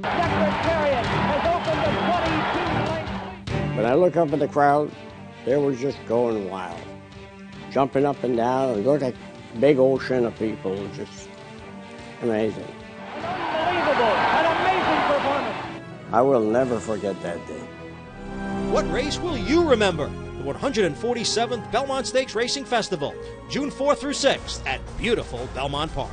Secretariat has opened the 22. When I look up at the crowd, they were just going wild, jumping up and down. It looked like a big ocean of people, just amazing. An unbelievable, an amazing performance. I will never forget that day. What race will you remember? The 147th Belmont Stakes Racing Festival, June 4th through 6th at beautiful Belmont Park.